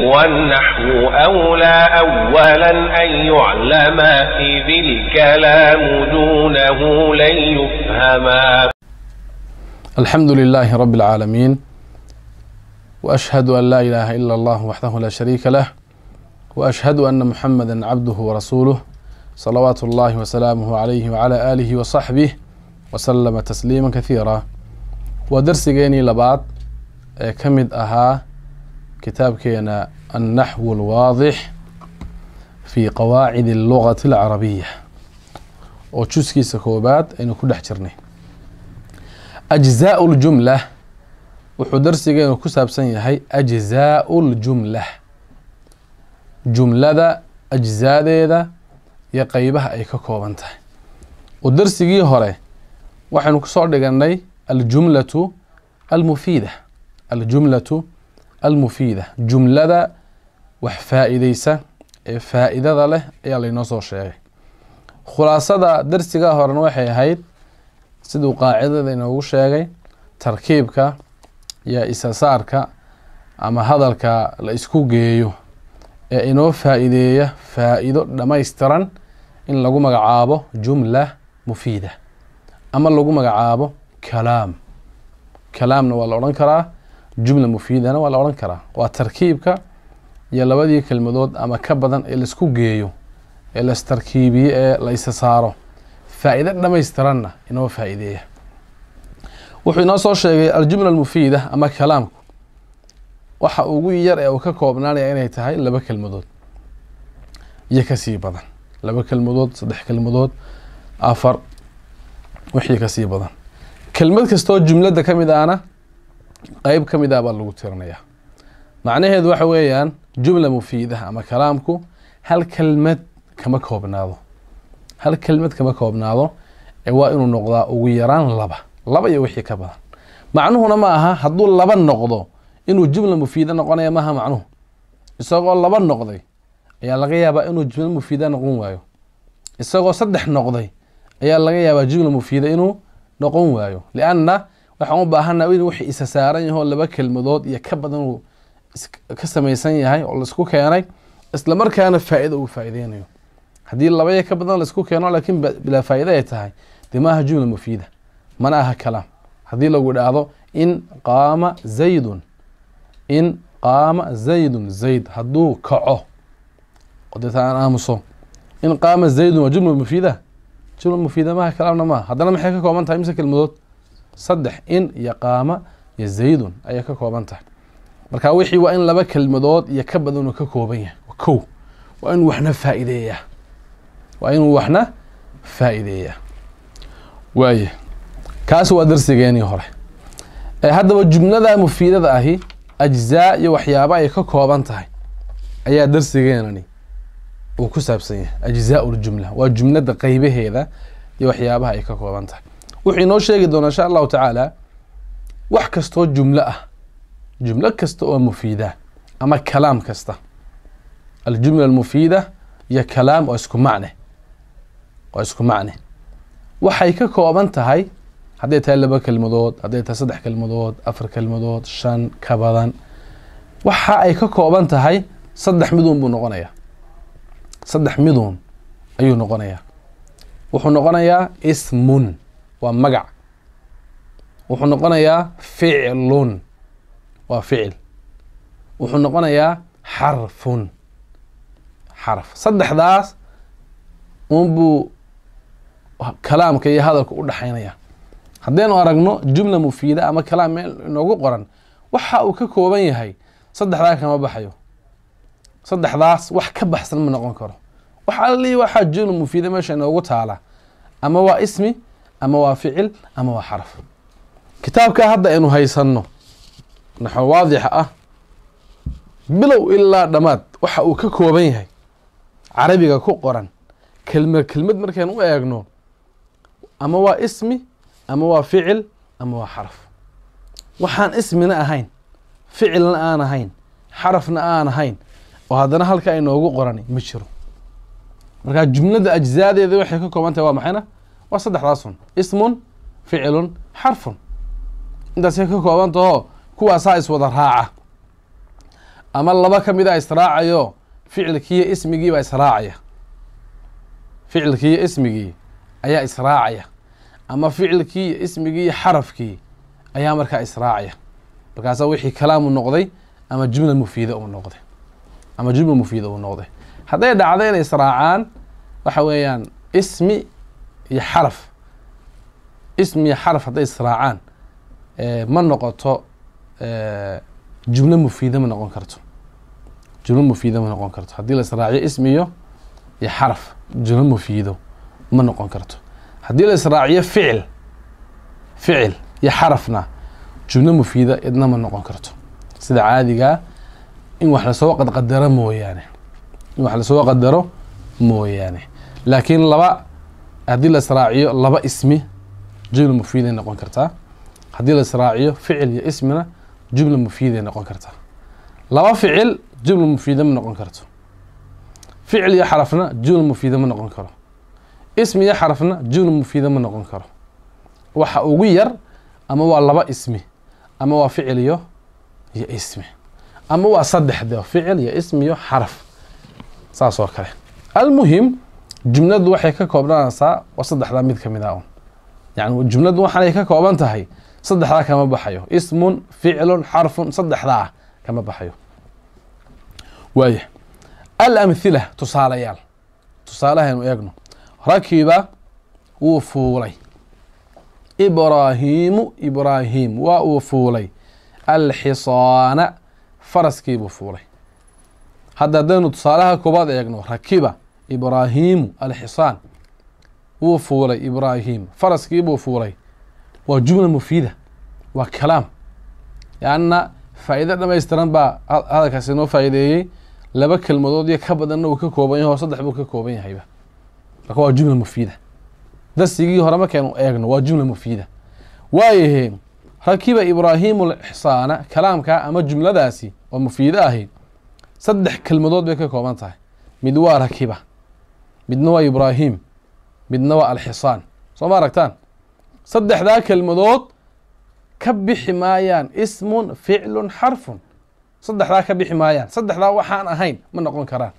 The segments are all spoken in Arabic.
والنحو أولى أولا أن يعلم إذ الكلام دونه لن يفهما الحمد لله رب العالمين وأشهد أن لا إله إلا الله وحده لا شريك له وأشهد أن محمدا عبده ورسوله صلوات الله وسلامه عليه وعلى آله وصحبه وسلم تسليما كثيرا. ودرسigeenii labaad ee ka كتاب كينا النحو الواضح في قواعد اللغة العربية. وشسكي سكوبات إنه كل حجرني أجزاء الجملة. وحدرس جينا كسب سنة هاي أجزاء الجملة. جملة ذا أجزاء ذا يقيبها أي كوبنتا ودرس جي هري وحنو كسر الجملة المفيدة. الجملة almufiida jumlada wax faa-ideysa ee faa-idada leh ayaa laynoo soo sheegay khulaasada darsigaa horena waxay ahayd siduu qaacidada inoogu sheegay tarkiibka iyo isasaarka ama hadalka la isku geeyo ee inoo faa-iideeya faa-ido dhammaystiran in lagu magacaabo jumla mufiida ama lagu magacaabo kalaam kalaamna waa la odhan karaa waa la odhan karaa waa tarkiibka iyo labadii kelmadood ama ka badan ee laisku geeyo ee laistarkiibiyo ee la isasaaro faa-ido dhammaystiranna inoo faa-iideeya wuxuu inoo soo sheegay aljumla almufiida ama kalaamku waxa ugu yar ee uu ka koobnaanaya inay tahay laba kelmadood iyo kasii badan laba kelmadood saddex kelmadood afar wixii kasii badan kelmad kastoo jumladda ka mid ahna قيب كم إذا بلغوا ترنية معنى هذا وحويا جملة مفيدة أما كلامكو هل كلمة كما كوبنا هل كلمة كما كوبنا هذا إيواء إنو نقضى ويران لبا لبا يوحي كبدا معنى هنا ماها هدو لبا نقضى إنو جملة مفيدة نقضى ماها معنى إساقو لبا نقضى أيا لغيا با إنو جملة مفيدة نقوم وايو إساقو صدح نقضى أيا لغيا با جملة مفيدة إنو نقوم وايو لأن waxaan u baahana in wix isa saaran yahoo laba kelmadood iyo ka badan uu ka samaysan yahay oo laisku keenay isla markaana faa-ida uu faa-ideynayo haddii labaya ka badan laisku keeno laakiin bilaa faa-ida ay tahay dee maaha jumla mufiida mana aha kalaam haddii lagu idhaahdo in qaama zaydun in qaama zaydun zayd hadduu kaco oo deeta aan aamuso in qaama zaydun waa jumla mufiida jumla mufiida maaha kalaamna maaha haddana maxay ka kooban tahay mise kelmadood صدح إن يقام يزيد أي كوبانته مركا وحي وإن لبا كلمدود يكبدون ككوبية وكو. وإن وحنا فائدية. وإن وحنا فائدية. وأي. كاس ودرس جاني هرة هذا الجملة مفيدة هي أجزاء يوحيا باي ككوبانته أي درس جاني وكسب سيه أجزاء الجملة. والجملة قيبه هذا. يوحيا باي ككوبانته وحين نو شيغي إن شاء الله تعالى وح كستو جملة جملة كستو مفيدة أما كلام كستا. الجملة المفيدة هي كلام واسكو معنى واسكو معنى. وحيكا كوابنت هاي هدي تالبا كلمدود هدي تصدح كلمدود أفر كلمدود شان كبدا وحايكا كوابنت هاي صدح مدون بو نغنية صدح مدون أيو نغنية وحو نغنية اسمون ومجع وحنقنا يا فعل وفعل وحنقنا يا حرف حرف صدح داس ومبو كلام كي هذا كل حين يا هذين ورقنا جملة مفيدة أما كلام نقول قرن وح أو ككو بيني هاي صدح ذاك ما بحيو صدح داس وح كبح سن من نقول كره وح اللي وح جملة مفيدة ماشي نقول تعالى أما واسمي ama waa ficil ama waa xaraf. Kitaabka hadda aynu haysanno naxo waadixa ah bilow ilaa dhammaad waxa uu ka kooban yahay carabiga ku qoran kelmad kelmad markaynu u eegno ama waa ismi ama waa ficil ama waa xaraf. Waxaan ismina ahayn ficilna aan ahayn xarafna aan ahayn oo haddana halka ay noogu qorani ma jiro. Markaa jumlada ajzaadeeda waxay ka kooban tahay waa maxayna waa saddexdaasun ismun ficilun xarfun. Intaasay ka kooban tahoo kuwaasaa iswada raaca. Ama laba ka mid a israacayo ficilkiiyo ismigiibaa israacaya ficilkiiyo ismigii ayaa israacaya ama ficilkii iyo ismigii xarafkii ayaa markaa israacaya markaasa wixii kalaamu noqday ama jumla mufiida uu noqday. Ama jumla mufiida uu noqday. Hadday dhacdo inay israacaan waxa weeyaan ismi iyo xaraf. Ismi iyo xaraf hadday israacaan ma noqoto jumlo mufiida ma noqon karto. Jumlo mufiida ma noqon karto. Haddii la israaciyo ismiyo iyo xaraf jumlo mufiido ma noqon karto. Haddii la israaciyo ficil ficil iyo xarafna jumlo mufiida idna ma noqon karto. Sida caadigaa in wax la soo qadqadaro mooyaane. In wax la soo qadaro mooyaane. Laakiin laba haddii la israaciyo laba ismi jumla mufiiday noqon kartaa haddii la israaciyo ficil iyo ismina jumla mufiiday noqon kartaa laba ficil jumla mufiida ma noqon karto. Ficil iyo xarafna jumla mufiida ma noqon karo. Ismi iyo xarafna jumla mufiida ma noqon karo. Waxa ugu yar ama waa laba ismi ama waa ficil iyo iyo ismi. Ama waa saddex de ficil iyo ismi iyo xaraf. Saas oo kale. Almuhim جمندو وحي كوبران سا وصدح لا ميد كمداو يعني جمندو وحي كوبان تهي. صدح لا كما بحيو. اسم فعل حرف صدح لا كما بحيو. ويه الأمثلة تصاليال تصالهن ويغنو ركيبا وفولي. إبراهيم إبراهيم وفولي. الحصان فرس كيبو فولي هذا دين تصالها كوبا يجنو ركيبة. Ibraahiimu alxisaan wuu fuulay ibraahim faraskiibuu fuulay waa jumla mufiida waa kalaam lianna faa'iido dhamaystiran baa hadalkaasi inoo faa'iideeyey laba kelmadood iyo ka badanna uu ka kooban yahay oo saddex buu ka kooban yahayba marka waa jumla mufiida darsigii hore markaynu eegno waa jumla mufiida waayahe rakiba ibraahimu alixsaana kalaamka ama jumladaasi oo mufiide ahi saddex kelmadood bay midna waa ibraahim midna waa alxisaan soo ma aragtaan saddexdaa kelmadood ka bixi maayaan ismun ficlun xarfun saddexdaa ka bixi maayaan saddexdaa waxaan ahayn ma noqon karaan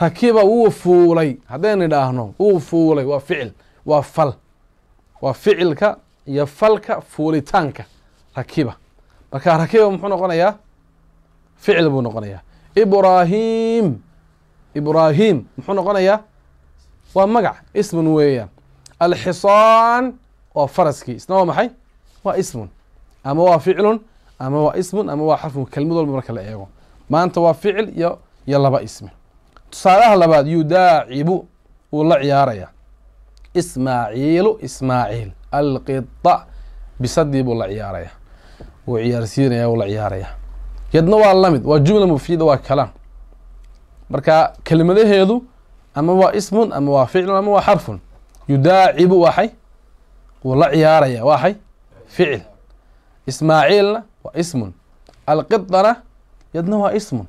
rakiba wuu fuulay haddaynu idhaahno wuu fuulay waa ficil waa fal waa ficilka iyo falka fuulitaanka rakiba marka rakiba muxuu noqonayaa ficil buu noqonayaa ibraahim ibraahim muxuu noqonayaa waa magac ismun weeyaan. Alxisaan waa faraskii isna waa maxay? Waa ismun. Ama waa ficlun ama waa ismun ama waa xarfun. Kelmad walba marka la eego. Maanta waa ficil iyo iyo laba ismi. Tusaalaha labaad yudaacibu wuu la ciyaaraya ismaaciilu ismaaciil. Alqida bisadii buu la ciyaaraya wuu ciyaarsiinaya wuu la ciyaaraya yadna waa la mid waa jumla mufiida waa kalaam. Marka kelimadaheedu أما هو اسم أما هو فعل أما هو حرف. يداعب وحي ولا عيارة وحي فعل. إسماعيل واسم القطرة يدنوها اسم.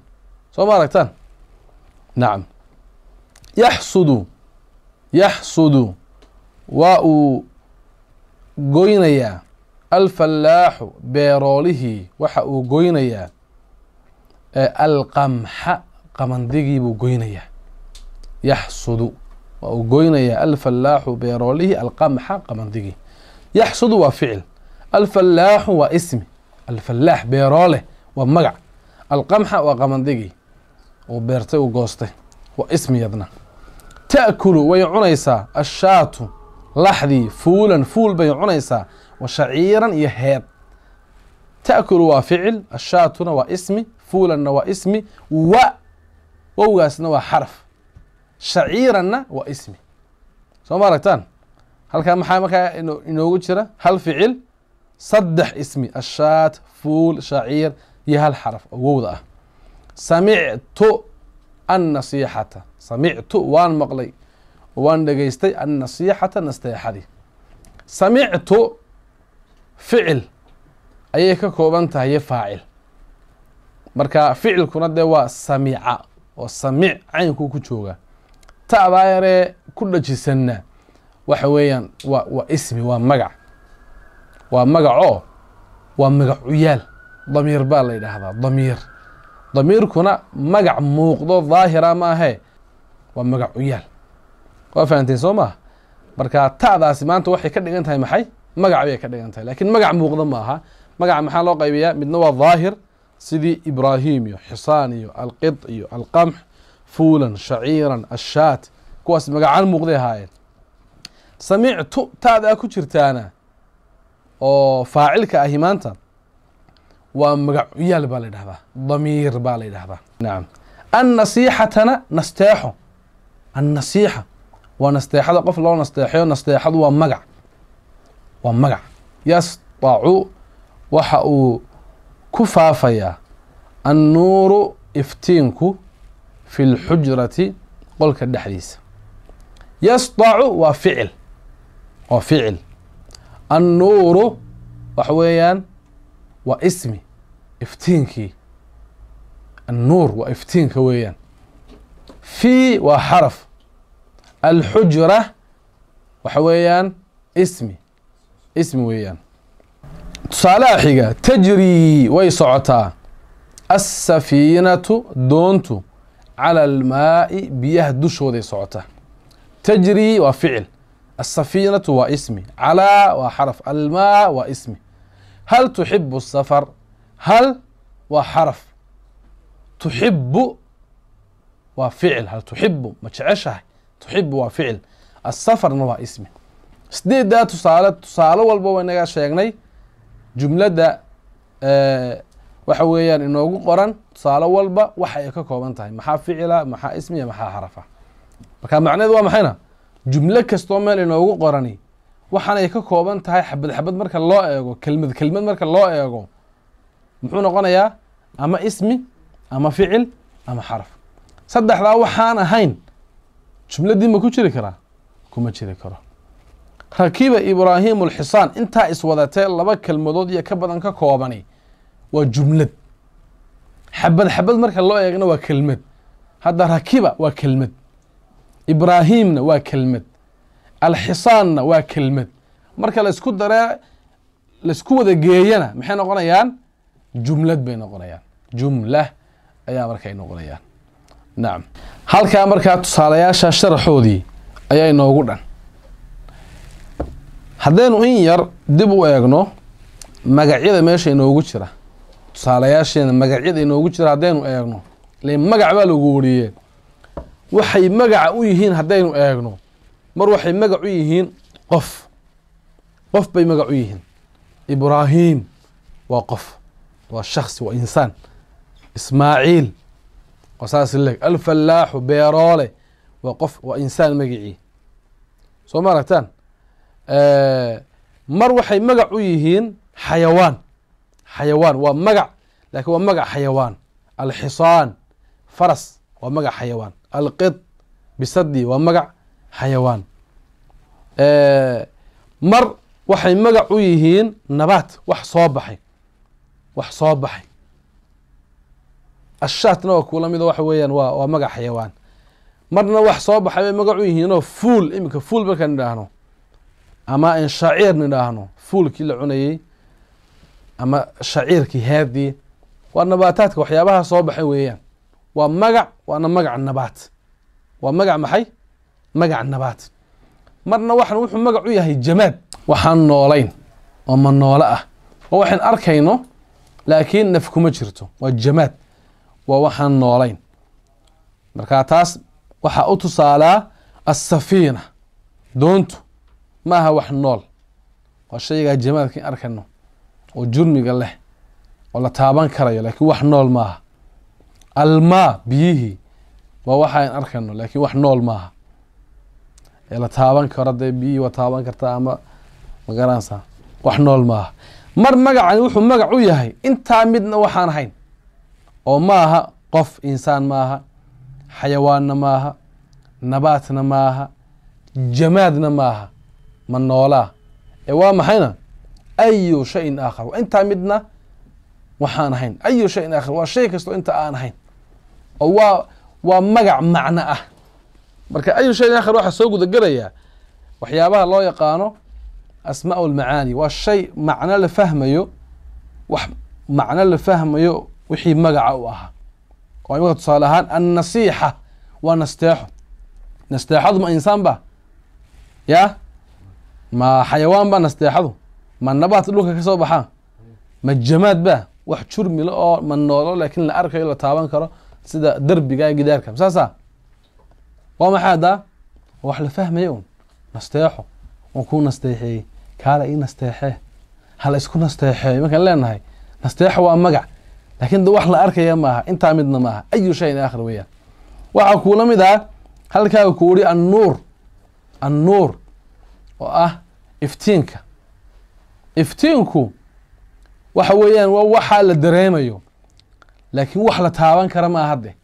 صوم ركتان نعم. يحصد يحصد. واو. قوينيا. الفلاح بيروله وحاو قوينيا. القمح. قمنديقي بو قوينيا yaxsudu. Waa uu goynayaa alfallaaxu beeroolihii alqamxa qamandigii yaxsudu waa ficil. Alfallaaxu waa ismi. Alfallaax beeroole waa magac. Alqamxa waa qamandigii uu beertay uu goostay waa ismi ta'kulu way cunaysaa. Ashaatu laxdii fuulan fuul bay cunaysaa. Wa shaciiran iyo heed. Ta'kulu waa ficil. Ashaatuna waa ismi. Fuulanna waa ismi. Wa wowgaasna waa xaraf shaciiranna waa ismi. Soo ma aragtaan? Halkaa maxaa markaa inoogu jira? Hal ficil saddex ismi. Ashaat fuul shaciir iyo hal xaraf. Oo wowda ah. Samictu annasiixata samictu waan maqlay. Waan dhegaystay annasiixata nasteexadii. Samictu ficil. Ayay ka kooban tahay iyo faacil. Marka ficilkuna dee waa samica oo samic caynkuu ku joogaa ta'daa ku dhajisanna. Waxa weeyaan waa waa ismi waa magac. Waa magacoo waa magacuyaal damiir baa la yidhaahdaa damiir. Damiirkuna magac muuqdo daahira maahe waa magac u yaal waa fahanteen soo maaha? Marka ta'daasi maanta waxay ka dhigan tahay maxay? Magac bay ka dhigan tahay lakiin magac muuqda ma aha. Magaca maxaa loo qaybiyaa? Midna waa daahir. Sidii ibraahim iyo xisaan iyo alqid iyo alqamx fuulan shaciiran ashaat kuwaas magacaan muuqday ahaayeen samictu ta'daa ku jirtaana oo faacilka ahi maanta waa magacuyaal baa la yidhahdaa damiir baa la yidhahdaa. Nacam annasiixatana nasteexo. Annasiixa waa nasteexada qof loo nasteexayo nasteexadu waa magac. Waa magac. Yasdacu waxa uu ku faafayaa annuuru iftiinku fi lxujrati qolka dhexdiisa. Yasdacu waa ficil waa ficil. Annuuru waxa weeyaan waa ismi iftiinkii. Annuur waa iftiinka weeyaan. Fi waa xaraf. Alxujra waxa weeyaan ismi ismi weeyaan. Tusaalaha xiga tajrii way socotaa. Asafiinatu doontu cala almaa'i biyaha dushooday socotaa tajrii waa ficil asafiinatu waa ismi calaa waa xaraf almaa waa ismi hal tuxibu safar hal waa xaraf tuxibu waa ficil hal tuxibu ma jeceshahay tuxibu waa ficil asafarna waa ismi sideeddaa tusaale tusaale walba waynaga sheegnay jumladda waxa weeyaan inoogu qoran tusaale walba waxa ay ka kooban tahay. Maxaa ficila maxaa ismiya maxaa xarafa marka macneheed waa maxayna? Jumlo kastoo meel inoogu qorani. Waxaanay ka kooban tahay xabad xabad marka loo eego kelmad kelmad marka loo eego muxuu noqonayaa ama ismi ama ficil ama xaraf. Saddexdaa waxaan ahayn jumladii ma ku jiri karaa? Kuma jiri karo. Rakiba ibraahimu alxisaan intaa iswadatee laba kelmadood iyo ka badan ka koobani waa jumlad xabad xabad marka loo eegna waa kelmad. Hadda rakiba waa kelmad. Ibraahimna waa kelmad. Alxisaanna waa kelmad. Marka la isku daree la isku wada geeyana maxay noqonayaan? Jumlad bay noqonayaan. Jumla ayaa markay noqonayaan. Nacam halkaa markaa tusaalayaasha sharaxoodii ayaa inoogu dhan. Haddaynu in yar dib u eegno magacyada meesha inoogu jira tusaalayaasheena magacyada inoogu jira haddaynu eegno. Ile magac baa lagu wariyee. Waxay magaca u yihiin haddaynu eegno. Mar waxay magac u yihiin qof. Qof bay magac u yihiin. Ibraahim waa qof waa shaksi waa insaan. Ismaaciil waa saas leeg alfallaaxu beeroole waa qof waa insaan magicii. Soo ma aragtaan? Mar waxay magac u yihiin xayawaan xayawaan. Waa magac. Laakiin waa magac xayawaan. Alxisaan. Faras. Waa magac xayawaan. Alqid. Bisadi waa magac xayawaan. Mar waxay magac u yihiin nabaat wax soo baxay. Wax soo baxay. Ashaatna waa kuula mido waxa weeyaan waa waa magac xayawaan. Marna wax soo baxay bay magac u yihiinoo fuul iminka fuul markaan idhaahno ama in shaciir nidhaahno fuulkii la cunayey ama shaciirkii haadii waa nabaataadka waxyaabaha soo baxay weeyaan. Waa magac waana magac nabaat. Waa magac maxay? Magac nabaat. Marna waxan wuxuu magac u yahay jamaad. Waxaan noolayn oo ma noolo ah. Oo waxaan arkayno laakiin naf kuma jirto. Waa jamaad. Waa waxaan noolayn. Marka taas waxaa u tusaalaa asafiina doontu ma aha wax nool. Waa shaygaa jamaadka in arkayno oo jurmiga leh oo la taaban karayo laakiin wax nool maaha. Almaa biyihii waa waxaan arkayno laakiin wax nool maaha. Ee la taaban karo dee biyihii waa taaban kartaa ama ma garanaysaa wax nool maaha. Mar magacani wuxuu magac u yahay intaa midna waxaan ahayn oo maaha qof insaan maaha xayawaanna maaha nabaatna maaha jamaadna maaha ma noolaa. Ee waa maxayna ayu shayin aakhar intaa midna waxaan ahayn ayu shayin aakhar waa shay kastoo inta aan ahayn oo waa waa magac macno ah marka ayu shayin aakhar waxaa soo gudagelayaa waxyaabaha loo yaqaano asmaa lmacaani waa shay macno la fahmayo wax macno la fahmayo wixii magaca u ahaa oo imaka tusaale ahaan annasiixa waa nasteexo nasteexadu ma insaan ba ya ma xayawaan ba nasteexadu ma nabaat dhulka ka soo baxaa ma jamaad ba? Wax jurmilo oo ma noolo laakiin la arkayo la taaban karo sida derbiga gidaarka. Saasa waa maxay haddaa wax la fahmaya un nasteexo. Waan kuu nasteexeeyey. Kaala ii nasteexee. Hala isku nasteexeey markaan leenahay? Nasteexo waa magac. Laakiin wax la arkaya maaha. Intaa midna maaha. Ayu shayin aakhir weeyaan waxaa kuula mid ah halkaaga ku uri annuur. Annuur oo ah iftiinka iftiinku waxa weeyaan waa waxaa la dareemayo. Laakiin wax la taaban kara maaha hadde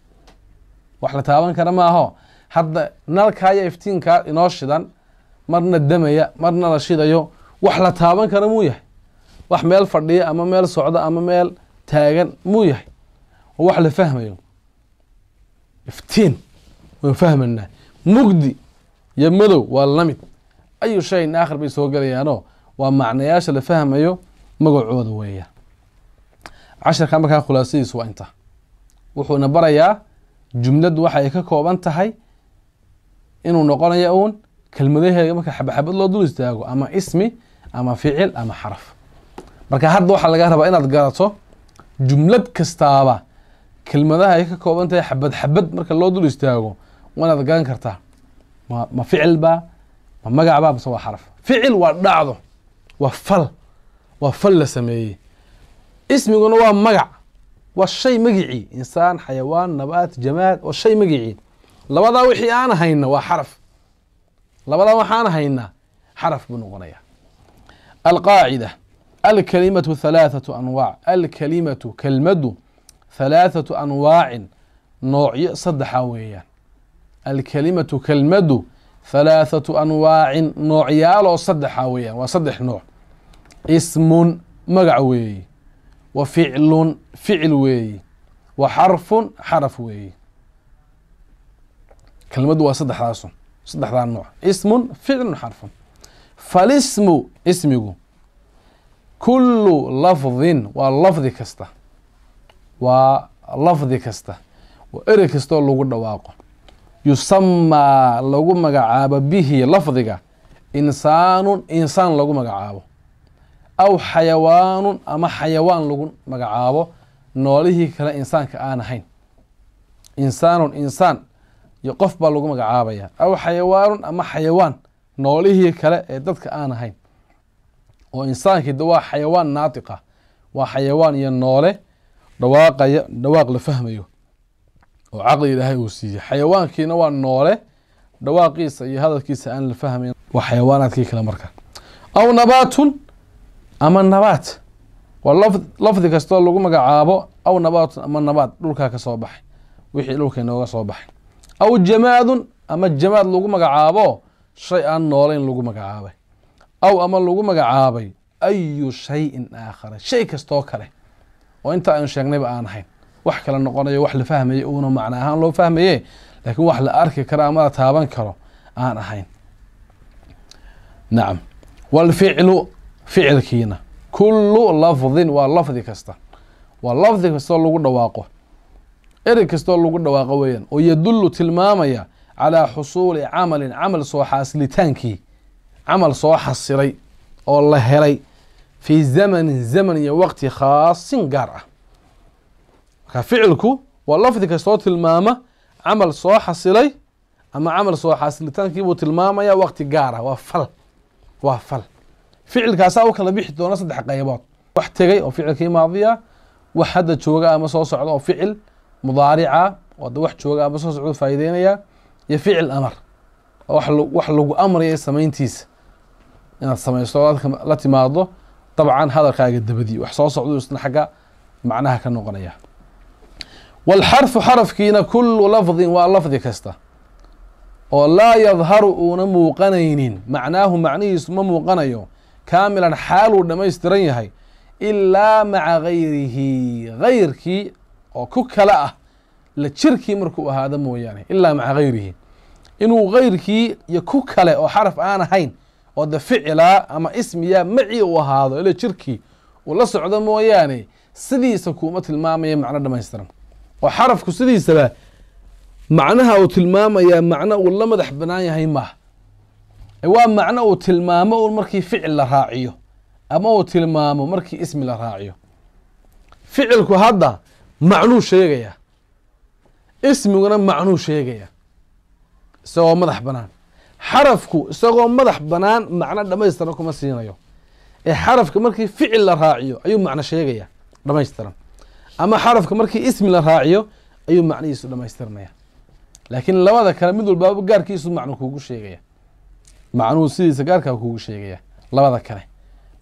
wax la taaban kara maaho hadda nalkaaya iftiinkaa inoo shidan marna damaya marna la shidayo wax la taaban kara muu yahay. Wax meel fadhiya ama meel socda ama meel taagan muu yahay. Oo wax la fahmayo. Iftiin waynu fahmaynaa mugdi iyo madow waa la mid. Ayu shayin aakhir bay soo gelayaanoo waa macnayaasha la fahmayo magacooda weeyaan casharka markaa khulaasadiisu waa inta wuxuuna barayaa jumladu waxa ay ka kooban tahay inuu noqonayo uun kelmadaheega marka xabadxabad loo dul istaago ama ismi ama ficil ama xaraf marka hadda waxaa laga rabaa inaad garato jumlad kastaaba kelmadaha ay ka kooban tahay xabad xabad marka loo dul istaago waa inaad garan kartaa ma ma ficil baa ma magac baa base waa xaraf ficil waa dhacdo وفل وفل سمي اسمي غنوا مغا وشي مجيعي انسان حيوان نبات جماد وشي مجيعي لبدا وحي انا هينا وحرف لبدا وحانا هينا حرف بنغنية القاعدة الكلمة ثلاثة أنواع الكلمة كلمة ثلاثة أنواع نوعي نوع صدحوية الكلمة كلمة, كلمة halaathatu anwaacin noocyaaloo saddexa weeyaan waa saddex nooc ismun magac weeyi wa ficlun ficil weeyi wa xarfun xaraf weeyi kelmadu waa saddexdaasun saddexdaa nooc ismun ficlun xarfun falismu ismigu kullu lafdin waa lafdi kasta waa lafdi kasta waa erey kastoo lagu dhawaaqo yusamaa lagu magacaabo bihi lafdiga insaanun insaan lagu magacaabo. Aw xayawaanun ama xayawaan lagu magacaabo noolihii kale insaanka aan ahayn. Insaanun insaan qof baa lagu magacaabaya. Aw xayawaanun ama xayawaan noolihii kale ee dadka aan ahayn. Oo insaankii de waa xayawaan naatiqa waa xayawaan iyo noole dhawaaqaya dhawaaq la fahmayo oo caqli ilaahay uu siiyey xayawaankiina waa noole dhawaaqiisa iyo hadalkiisa aan la fahmayn waa xayawaanaadkii kale marka. Aw nabaatun ama nabaat. Waa laf lafdi kastoo lagu magacaabo aw nabaatun ama nabaat dhulkaa ka soo baxay. Wixii dhulka inooga soo baxay. Aw jamaadun ama jamaad lagu magacaabo shay aan noolayn lagu magacaabay. Aw ama lagu magacaabay ayu shayin aakhara shay kastoo kale. Oo inta aynu sheegnayba aan ahayn wax kale noqonayo wax la fahmaye uuna macno ahaan loo fahmaye laakiin wax la arki karo ama la taaban karo aan ahayn nacam walficlu ficilkiina kullu lafdin waa lafdi kasta waa lafdi kastoo lagu dhawaaqo erey kastoo lagu dhawaaqo weeyaan oo yadullu tilmaamaya calaa xusuuli camalin camal soo xaasilitaankii camal soo xasilay oo la helay fii zamanin zaman iyo waqti khaasin gaar ah marka ficilku waa lafdi kastoo tilmaama camal soo xasilay ama camal soo xaasilitaankiibuu tilmaamaya waqti gaar ah. Waa fal. Waa fal. Ficilkaasaa u kala bixi doona saddex qaybood. Wax tegay oo ficilkii maadiya wax hadda jooga ama soo socda oo ficil mudaarica oo de wax jooga ama soo socda faa'ideynaya iyo ficil amar. Wax lagu amraya samayntiisa. Inaad samaysto dadka la timaado dabcan hadalkaaga dabadii wax soo socdo isna xagga macnaha ka noqonaya walxarfu xarafkiina kullu lafdin waa lafdi kasta. oo laa yadharu uuna muuqanaynin. macnaahu macnihiisu ma muuqanayo. kaamilan xaaluu dhammaystiran yahay. ilaa maca gayrihi gayrkii oo ku kale ah. la jirkii markuu ahaado mooyaane ilaa maca gayrihi inuu gayrkii iyo ku kale oo xaraf aan ahayn oo de ficila ama ismiya macii uu ahaado ila jirkii uu la socdo mooyaane sidiisa kuuma tilmaamaya macno dhamaystiran oo xarafku sidiisaba macnaha uu tilmaamayaa macno uu la madax banaan yahay maaha ee waa macno uu tilmaamo un markii ficil la raaciyo ama uu tilmaamo markii ismi la raaciyo. Ficilku hadda macnuu sheegaya. Ismiguna macnuu sheegaya. Isagoo madax banaan. Xarafku isagoo madax banaan macno dhamaystiran kuma siinayo. Ee xarafka markii ficil la raaciyo ayuu macno sheegaya dhamaystiran ama xarafka markii ismi la raaciyo ayuu macnihiisu dhamaystiranaya laakiin labada kale mid walbaaba gaarkiisu macno kuugu sheegaya. Macnuhu sidiisa gaarkaa kuugu sheegaya labada kale.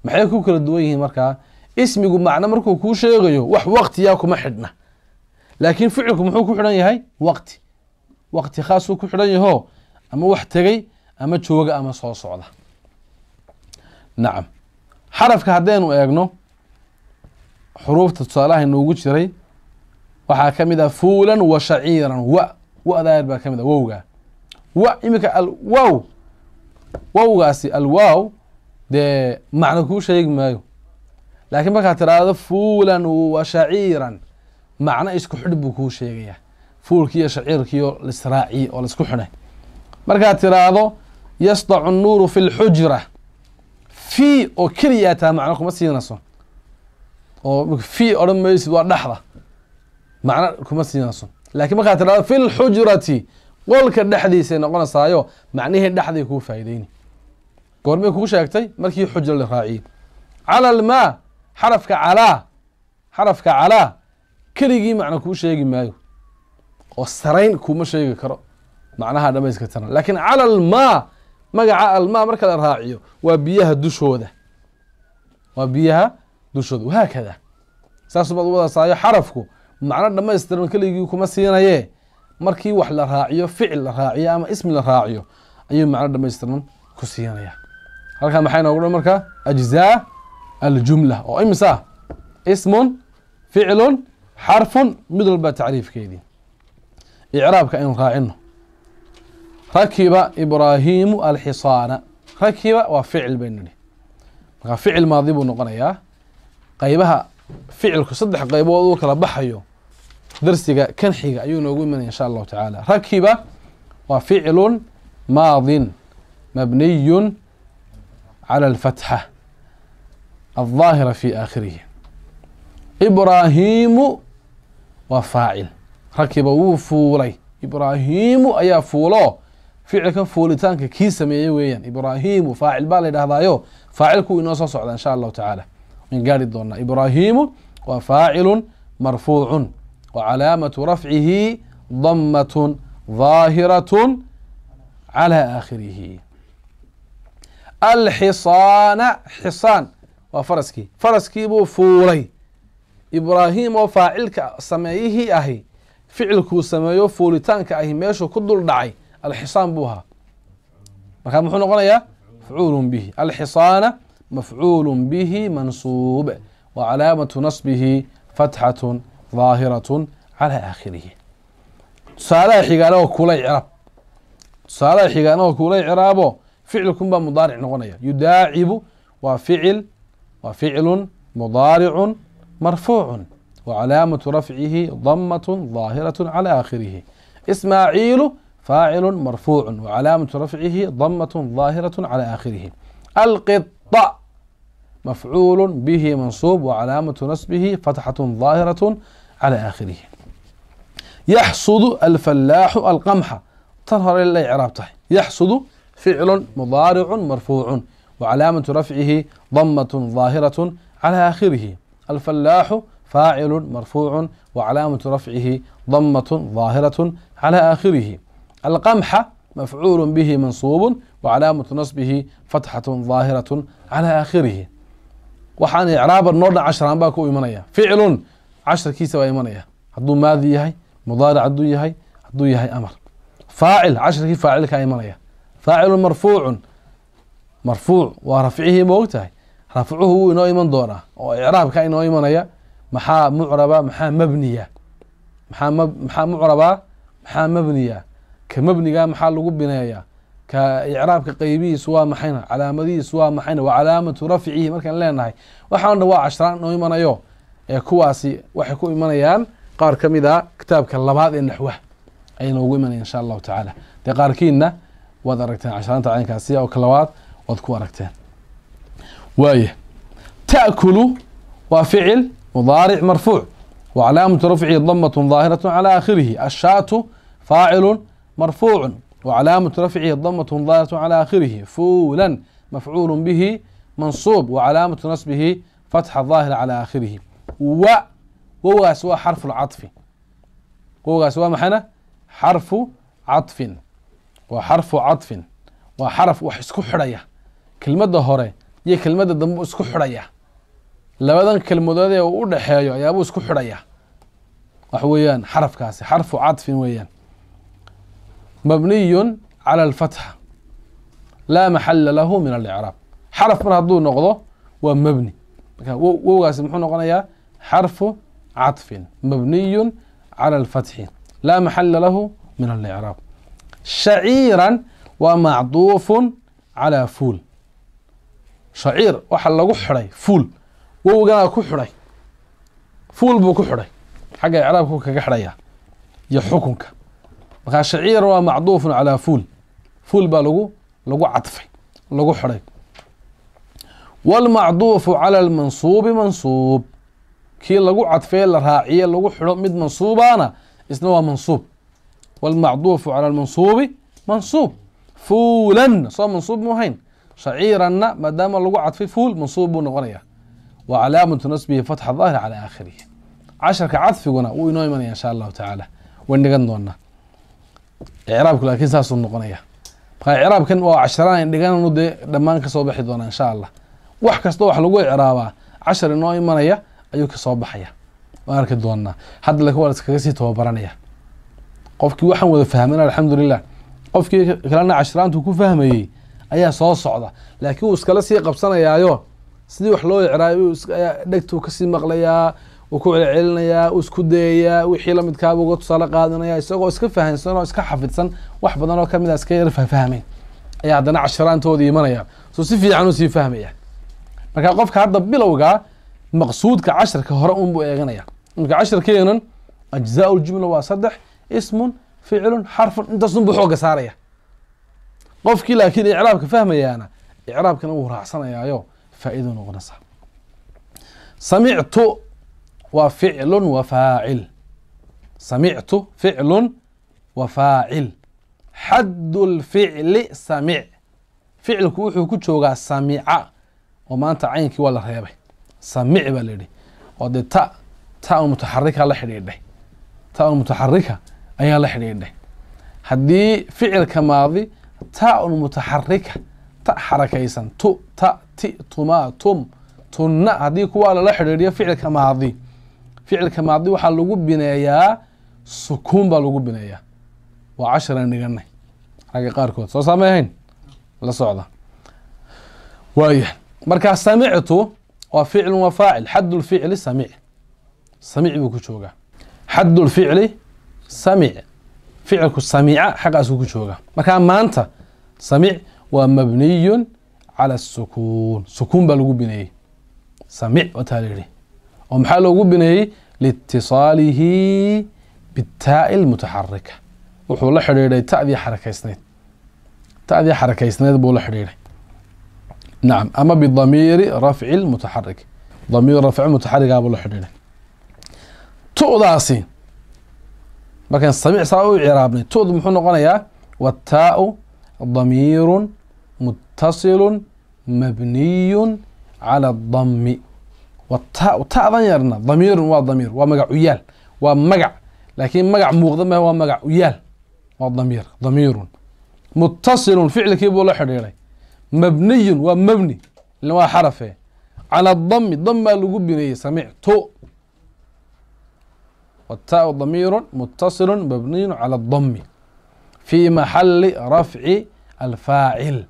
Maxay ku kala duwan yihiin markaa? Ismigu macno markuu kuu sheegayo wax waktiyaa kuma xidhna. Laakiin ficilku muxuu ku xidhan yahay? Waqti. Waqti khaasuu ku xidhan yaho ama wax tegey ama jooga ama soo socda. Nacam xarafka haddaynu eegno xuruufta tusaalaha inoogu jiray waxaa ka mid ah fuulan wa shaciiran wa wa-daayar baa ka mid ah wowga. Wa iminka alwow wowgaasi alwow dee macno kuu sheegi maayo. Laakiin markaad tiraahdo fuulan wa shaciiran macno isku xidh buu kuu sheegaya fuulkiiyo shaciirkiiyo lisraaciye oo la isku xidhay markaad tiraahdo yasdacu nnuuru fi lxujra fi oo keliyaa taa macno kuma siinayso oo fi odhan maysid waa dhexda macno kuma siinayso laakiin markaad tirahdo fi lxujrati qolka dhexdiisay noqonaysaayo macnihii dhexday kuu faa'iideyni goormay kuu sheegtay markii xujra la raaciyey. Cala almaa xarafka calaa xarafka calaa keligii macno kuu sheegi maayo. Oo sarayn kuma sheegi karo. Macnaha dhamayska tiran laakiin cala almaa magaca almaa marka la raaciyo waa biyaha dushooda. Waa biyaha دوشود وهكذا. ساس بعض وضع صايا حرفكو. معنا لما يسترن كل يجيو كم سينا يه مركي راعيو فعل الراعي أما اسم الراعيو أيوة معنا لما يسترن كسينا يه هل كان محينا أقول مركا؟ أجزاء الجملة. أو إمسا اسم فعل حرف مدل بتعريف كذي إعراب كأن قاعنا ركب إبراهيم الحصان. ركب وفعل بيني فعل ماضي بنقنا قيبها فعلك صدح قيبه وذوك ربحيه درسك كان حيقة أيون أقول من إن شاء الله تعالى ركب وفعل ماض مبني على الفتحة الظاهرة في آخره إبراهيم وفاعل ركب وفوري إبراهيم أيا فولو فعل كان تانك كيسا ميويا إبراهيم وفاعل بالي هذا يو فاعل فاعلكو إنو سوصو إن شاء الله تعالى نقاري دونا إبراهيم وفاعل مرفوع وعلامة رفعه ضمة ظاهرة على آخره. الحصان حصان. وفرسكي. فرسكي بو فولي. إبراهيم وفاعل سمعيه أهي. فعل كو سمعيه فولتان كأهي ميشو كدل دعي. الحصان بوها. مكان محونا قلنا يا؟ فعول به. الحصان مفعول به منصوب وعلامة نصبه فتحة ظاهرة على آخره. صالح حقانه كولي عرب صالح حقانه كولي عرابه فعلكم مضارع نغنية. يداعب وفعل وفعل مضارع مرفوع وعلامة رفعه ضمة ظاهرة على آخره. إسماعيل فاعل مرفوع وعلامة رفعه ضمة ظاهرة على آخره. القطة. مفعول به منصوب وعلامة نصبه فتحة ظاهرة على آخره. يحصد الفلاح القمح. تظهر إلى إعراب يحصد فعل مضارع مرفوع وعلامة رفعه ضمة ظاهرة على آخره. الفلاح فاعل مرفوع وعلامة رفعه ضمة ظاهرة على آخره. القمح مفعول به منصوب وعلامة نصبه فتحة ظاهرة على آخره. وحان إعراب النور عشرة أنباك ويمانية فعل عشرة كيسة ويمانية هدو ماذي يهي؟ مضارع هدو يهي؟ هدو يهي أمر. فاعل عشرة كيف فاعلك يمانية فاعل مرفوع مرفوع ورفعه موته رفعه إنه يمان دورة. وإعراب كان إنه محا معربة محا مبنية. محا مب... محا معربة محا مبنية. كمبنية محا لقب بنية كإعراب كقيبي سوا محينا على مدي سوا محينا وعلامة رفعه مركان لنا هاي وحنا نوا عشرة نوي منا يو. يا كواسي وحكو منا يان قار كم إذا كتاب كلا بعض النحو أي نوي منا إن شاء الله تعالى. تقار كينا وذركتين عشرة تعين كاسية أو كلوات وذكو ركتين وي تأكل وفعل مضارع مرفوع وعلامة رفعه ضمة ظاهرة على آخره. الشاة فاعل مرفوع. وعلامة رفعه ضمة ظاهرة على آخره. فولا مفعول به منصوب وعلامة نصبه فتح ظاهر على آخره. و وهو سوى حرف العطف. وهو سوى محنا حرف عطف. وحرف عطف. وحرف وحسكو حرية. كلمة هوري هي كلمة دم اسكو حرية. labadan kelmadood ee uu u dhexeeyo ayaabuu isku xidhaya wax weeyaan xarafkaasi xarfu cadfin weeyaan مبني على الفتحة لا محل له من الإعراب. حرف من هذو نقضه ومبني. وواسم حنا قلنا يا حرف عطف. مبني على الفتح. لا محل له من الإعراب. شعيرا ومعطوف على فول. شعير وحل كحري فول. ووقال كحري فول بو بكحري حاجة إعرابك كحري يا حكمك markaa shaciir waa macduufun calaa fuul fuul baa lagu lagu cadfay lagu xidhay wاlmacduufu calى اlmansuubi mansuub kii lagu cadfee la raaciye lagu xidho mid mansuubaana isna waa mansuub wاlmacduufu calى اlmansuubi mansuub fuulan soo mansuub mu hayn shaciiranna maadaama lagu cadfay fuul mansuub buu noqonaya wa calaamatu nasbihi fatxa daahir calى aakhirihi casharka cadfiguna wuu inoo imanaya insha allahu tacaala waan dhigan doonaa icraabku laakiin saasuu noqonaya markaa icraabkan waa casharaan dhigananu dee dhammaan ka soo baxi doonaa insha allah. Wax kasta wax lagu icraabaa cashar inoo imanaya ayuu ka soo baxaya waan arki doonaa. Hadda laakiin waa iskaga sii tababaranaya qofkii waxaan wada fahmana alxamdulilah qofkii kalena cashiraantu ku fahmayey ayaa soo socda. Laakiin wuu iskala sii qabsanayaayo. Sidii wax loo icraabay dhegtuu ka sii maqlayaa وكل علنا يا وسكدة يا وحيلة متكاب قط صلاقة دنا يا سو وسك فهم سنا وسك حفظ سنا وحبنا لو كمل أسكير فهم فهمي. يا دنا عشران تودي منا يا. سوسيفي عنو سيف فهمي يا. مكان قف كهذا بلا وجا مقصود كعشر كهرقون بو يا. غنيا مك عشر أجزاء الجملة وأصدح اسم فعل حرف انت صنب حوق سارية قف كلا كده إعرابك فهمي يا أنا. إعرابك نوره عصنا يا يو. فائدة نغنصها سمعت ku joogaa samica oo maanta caynkii waa la reebay samic baa la yidhi oo dee ta ta un mutaxarika la xidhiidhay ta un mutaxarika ayaa la xidhiidhay haddii ficilka maadi ta un mutaxarika ta xarakaysan tu ta ti tuma tum tunna haddii kuwaa lala xidhiidhiyo ficilka maadi فعل كماضي وحا لغو بنايا سكون با لغو بنايا وعشرة نغني حقي قاركود سو سامعين لا صعدة وايه مركا سمعتو وفعل وفاعل حد الفعل سمع سمع بكوشوغا حد الفعل سمع فعلك سمع حقا سوكوشوغا مركا مانتا سمع ومبني على السكون سكون با لغو بنايا سمع وتاليري ومحا لوغو بني لاتصاله بالتاء المتحركة. وحو الله حريري تأذي حركة يسنين تأذي حركة يسنين بو الله حريري. نعم أما بضمير رفع المتحرك. ضمير رفع المتحرك أبو الله حريري. تو ما كان سميع صاوي عرابني تو ذو محونو يا والتاء ضمير متصل مبني على الضم. وتا وتا ضميرنا. ضمير وضمير ومجع ويال ومجع لكن مجع مغضم هو مجع ويال وضمير ضمير متصل فعل كيف ولا حرير مبني ومبني اللي هو حرف على الضم ضم الوجوب بني سمعت. والتاء ضمير متصل مبني على الضم. في محل رفع الفاعل.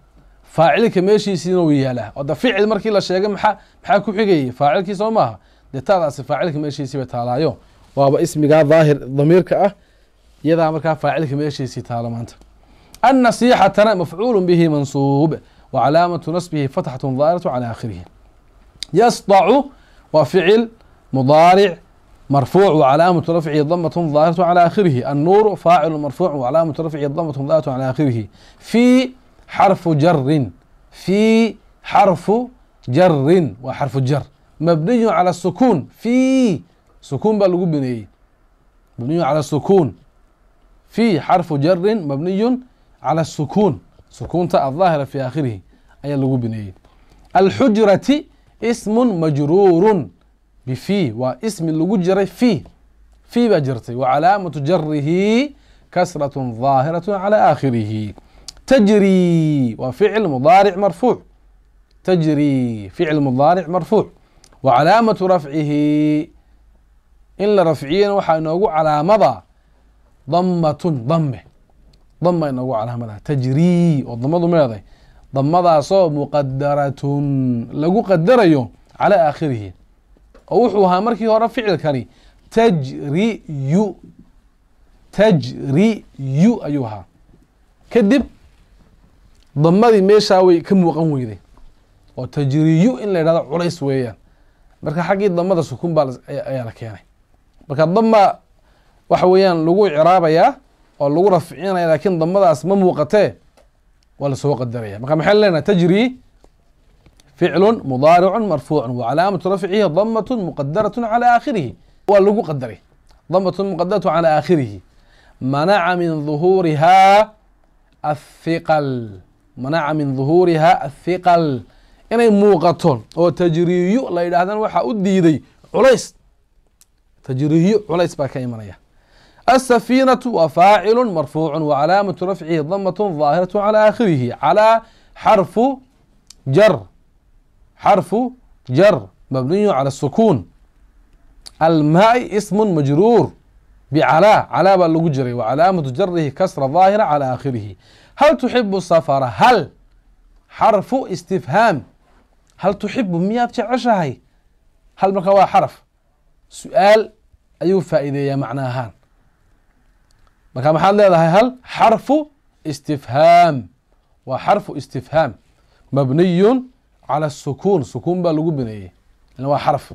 فاعلك ماشي سينو يلا ودا فعل مركي لا شيغه مخا مخا كو خيغي فاعلكي سو ما دتا داس فاعلك ماشي سي بتالايو وابا اسمي ظاهر ضميرك أه. يدا مركا فاعلك ماشي سي تالا مانتا النصيحة ترى مفعول به منصوب وعلامة نصبه فتحة ظاهرة على آخره. يسطع وفعل مضارع مرفوع وعلامة رفعه ضمة ظاهرة على آخره. النور فاعل مرفوع وعلامة رفعه ضمة ظاهرة على آخره. في حرف جر. في حرف جر وحرف جر. مبني على السكون. في سكون بقى بني مبني على السكون. في حرف جر مبني على السكون. سكون تاء الظاهرة في آخره. أي اللي بني الحجرة اسم مجرور. بفي واسم اللي جري في. في بجرتي وعلامة جره كسرة ظاهرة على آخره. تجري وفعل مضارع مرفوع. تجري فعل مضارع مرفوع. وعلامة رفعه إلا رفعيا وحا إنه علامة ضمة ضمة. ضمة إنه علامة تجري والضمة ماذا ضمة صو مقدرة. لقو قدر على آخره. وحوها مركي هو فعل كاني تجري يو. تجري يو أيها كدب ضمادي ميشا وي كم وقم ويدي وتجريو إن لا يرادا عليس ويا بركا حقي ضمادا سكون بالز أي أنا كياني بركا ضمة وحويان لغو عرابة يا أو لغو رفعين لكن ضمادا اسم موقته ولا سوق الدرية بركا محلنا تجري فعل مضارع مرفوع وعلامة رفعه ضمة مقدرة على آخره ولغو قدره ضمة مقدرة على آخره منع من ظهورها الثقل manaca min ظuhuuriha athiqal inay muuqato oo tajriiyo la yidhaahdana waxaa u diiday culays tajriiyo culays baa ka imanaya السفينة وفاعل مرفوع وعلامة رفعه ضمة ظاهرة على آخره. على حرف جر. حرف جر. مبني على السكون. الماء اسم مجرور. بعلا على بالجري وعلامة جره كسر ظاهرة على آخره. هل تحب السفر؟ هل؟ حرف استفهام. هل تحب مياه تعشى هاي هل مكوا حرف؟ سؤال أيو فائدة يا معناها مكام حال هاي هل حرف استفهام؟ وحرف استفهام مبني على السكون. سكون بلغو بنيه لأنه يعني هو حرف.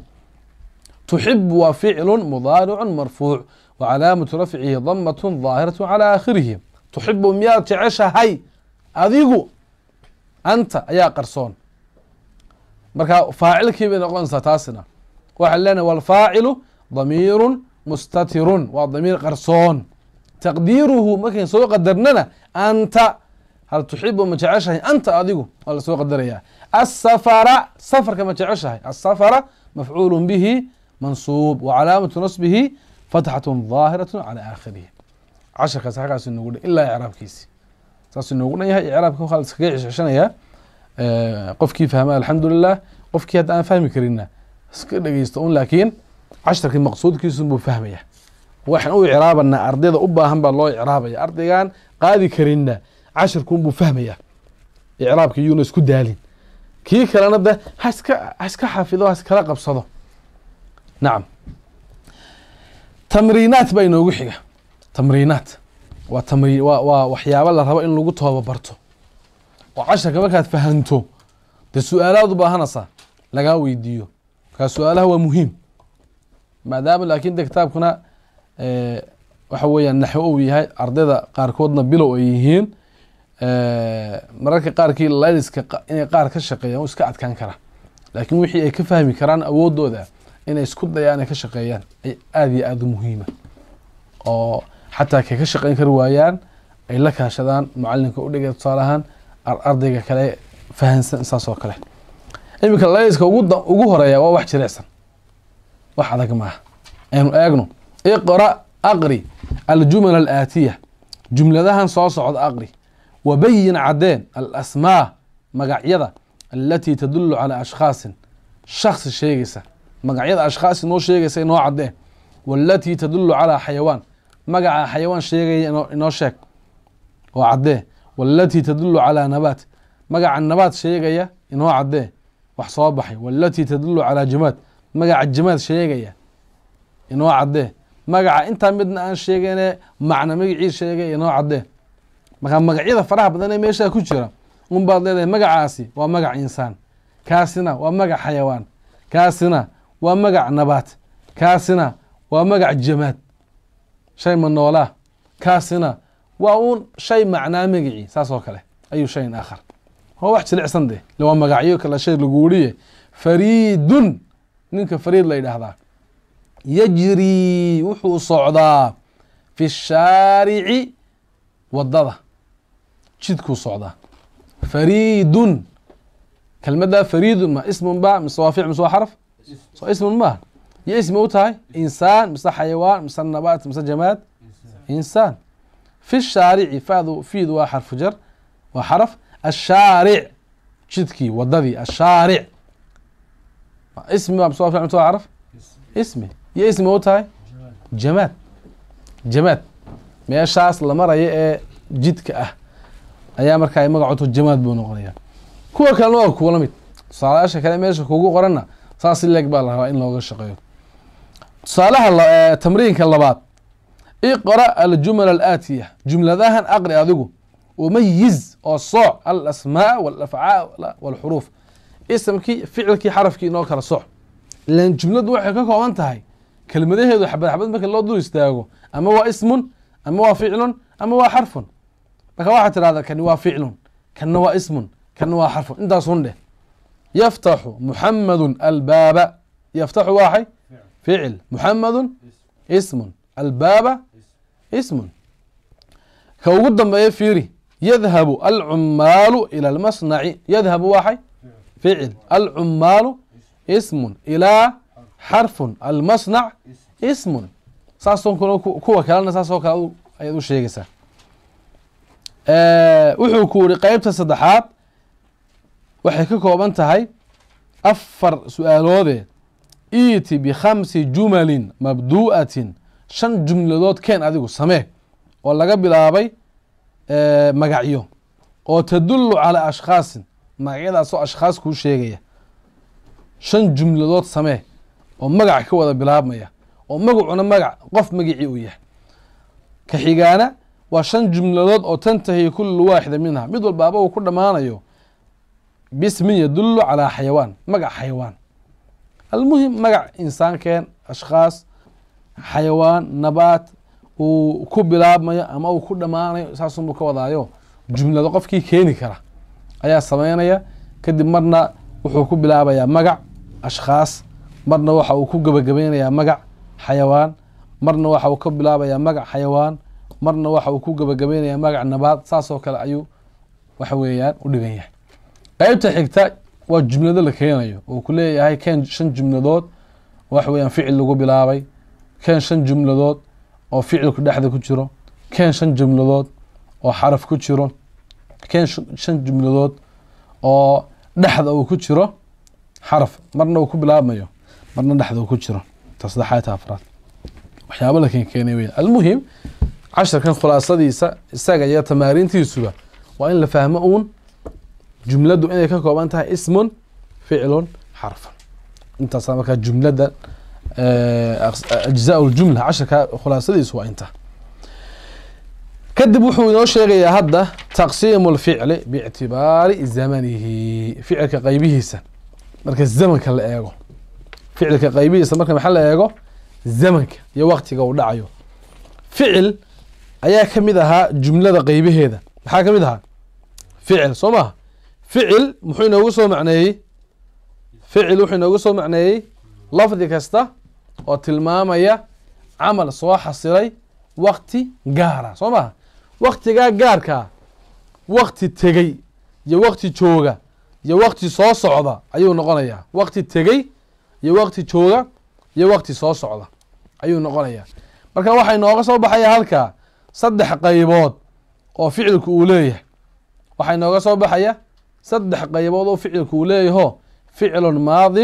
تحب وفعل مضارع مرفوع وعلامة رفعه ضمة ظاهرة على آخره. tuxibu miyaad jeceshahay? Adigu anta ayaa qarsoon. Marka faacilkii bay noqonaysaa taasina. Waxaan leenahay walfaacilu damiirun mustatirun waa damiir qarsoon. Taqdiiruhu markayn soo qadarnana anta hal tuxibu ma jeceshahay anta adigu waa la soo qadarayaa asafara safarka ma jeceshahay. Asafara mafcuulu bihi mansuub. Wa calaamatu nasbihi fatxatun daahiratu cala aakhirihi casharkaas xaggaas inoogu dhan ilaa icraabkiisi. Saas inoogu dhan yahay icraabka waxaa laskaga ceshceshanayaa qofkii fahma alxamdu lilah qofkii hadda aan fahmi karina iska dhegeysto un laakiin casharkii maqsuudkiisun buu fahmaya waxaan u icraabanaa ardayda u baahan baa loo icraabaya. Ardaygaan qaadi karinna cashirkuunbuu fahmaya icraabka yuuna isku daalin. Kii kalena de haska haska xafido haskala qabsado. Nacam tamriinaat baa inoogu xiga waxyaabo la rabo in lagu toobabarto oo casharka markaad fahanto dee su-aalaad u baahanaysaa lagaa weydiiyo markaa su-aalaha waa muhiim maadaama laakiin de kitaabkuna waxa weeyaan naxwo uu yahay ardayda qaarkoodna bilow ay yihiin mararka qaarkii ladiska inay qaar ka shaqeeyaan iska adkaan kara laakiin wixii ay ka fahmi karaan awoodooda inay isku dayaan ay ka shaqeeyaan ay aada iyo aada u muhiima oo kari waayaan ay la kaashadaan mucalinka u dhigay tusaale ahaan ardayga kale fahansan saas oo kale iminka ladiska ugu horeeya waa wax jirecsan wax adag maaha aynu eegno iqra aqri aljumal alaatiya jumladahan soo socda aqri wabayin cadeen alasmaa magacyada alatii tadulu calaa ashkhaasin shaksi sheegaysa magacyada ashkhaas inoo sheegaysa inoo cadeen walatii tadulu calaa xayawaan sheeg oo cadee walatii tadulu calaa nabaat magaca nabaat sheegaya inoo cadee wax soo baxay walatii tadulu calaa jamaad magaca jamaad sheegaya inoo cadee magaca intaa midna aan sheegane macna magacii sheegay inoo cadee markaa magacyada faraha badan ee meeshaa ku jira un baad leedahay magacaasi waa magac insaan kaasina waa magac xayawaan kaasina waa magac nabaat kaasina waa magac jamaad شيء من نوله كاسنا. وأون شيء معناه مجيء ساسو كله. أي شيء آخر. هو واحد سلع صندى لو ما قاعد يوكل شيء لجوري فريد. نك فريد لا يده هذا. يجري وحو صعدا. في الشارع وضده شدكو صعدا. فريد. كلمة ده فريد ما اسم باء مسوافع مسوا حرف؟ اسم. باء yo ismi u tahay insaan mise xayawaan mise nabaat mise jamaad insaan fi shaarici fadu fiid waa xarfu jar waa xaraf. Ashaaric jidkii wadadii ashaaric. Ismi ba mise waa fic mise waa xaraf? Ismi. Yo ismi u tahay jamaad jamaad meeshaas la maraya ee jidka ah. Ayaa markaa magacoto jamaad buu noqonaya kuwa kalena waa kuwala mid. Tusaalayaasha kale meesha kugu qoranna saas leeg baa la rabaa in looga shaqeeyo tusaalaha tamriinka labaad. Iqra aljumal alaatiya. Jumladahan aqri adigu. Umayiz oo sooc alasmaa walafcaal walxuruuf. Isamkii ficilkii xarafkii inoo kala sooc ilan jumladdu waxay ka kooban tahay kelmadaheedu xabad xabad marka loo dul istaago. Ama waa ismun ama waa ficlun ama waa xarfun. Marka waxaa tidhahdaa kani waa ficlun kanna waa ismun kanna waa xarfun. Intaasun dheh yaftaxu muxamadu albaaba. Yaftaxu waaxay فعل محمد اسم. الباب اسم. كوجود ما يفيري يذهب العمال إلى المصنع. يذهب واحد. فعل. العمال اسم. إلى حرف. المصنع اسم. ساسون كلو كوا كلام ساسون كلو أيدو شيء كسا. آه، وحو كوري قيمة صدحات وحكي كوبان تهي. أفر سؤال هذا iiti bikhamsi jumalin mabdu'atin. Shan jumladood keen adigu samee oo laga bilaabay magacyo oo tadullu calaa ashkhaasin. Magacyadaasoo ashkhaas kuu sheegaya. Shan jumladood samee oo magac ka wada bilaabmaya oo magacuna magac qof magicii uu yahay. Ka xigaana waa shan jumladood oo tantahi kulu waaxida minha mid walbaaba uu ku dhammaanayo bismin yadullu calaa xayawaan magac xayawaan almuhim magac insaankeen ashkhaas xayawaan nabaat uu ku bilaabmayo ama uu ku dhammaanayo saasunbuu ka wadaayo. Jumlado qofkii keeni kara ayaa sameynaya kadib marna wuxuu ku bilaabayaa magac ashkhaas marna waxa uu ku gebagabeynayaa magac xayawaan marna waxa uu ka bilaabayaa magac xayawaan marna waxa uu ku gebagabeynayaa magac nabaad saasoo kale ayuu waxa weeyaan u dhigan yahay. Qeybta xigta waa jumlado la keenayo oo ku leeyahay keen shan jumladood waxa weeyaan ficil lagu bilaabay keen shan jumladood oo ficilku dhexda ku jiro keen shan jumladood oo xaraf ku jiro keen shan jumladood oo dhexda uu ku jiro xaraf marna uu ku bilaabmayo marna dhexda uu ku jiro ta saddexaad ta afraad waxyaaba la keenkeenay weya almuhim casharkan khulaasadiisa isaga iyo tamaariintiisuba waa in la fahmo uun ka kooban tahay ismun ficlun xarfun intaasa markaa jumladda ajzaa ljumla casharka khulaasadiisu waa inta kadib wuxuu inoo sheegayaa hadda taqsiimu lficli biictibaari zamanihi ficilka qaybihiisa marka zamanka la eego ficilka qaybihiisa marka maxaa la eego zamanka iyo waktiga uu dhacayo ficil ayaa ka mid ahaa jumlada qaybaheeda maxaa ka mid ahaa ficil soo maha ficil muxuu inoogu soo macneeyey? Ficil wuxuu inoogu soo macneeyey lafdi kasta oo tilmaamaya camal soo xasilay wakti gaara soo maha waktigaa gaarkaa wakti tegey iyo wakti jooga iyo wakti soo socda ayuu noqonayaa wakti tegey iyo wakti jooga iyo wakti soo socda ayuu noqonayaa marka waxaa inooga soo baxaya halkaa saddex qaybood oo ficilku uu leeyahay. Waxaa inooga soo baxaya صدح قيبوضو فعل كوليه هو فعل ماض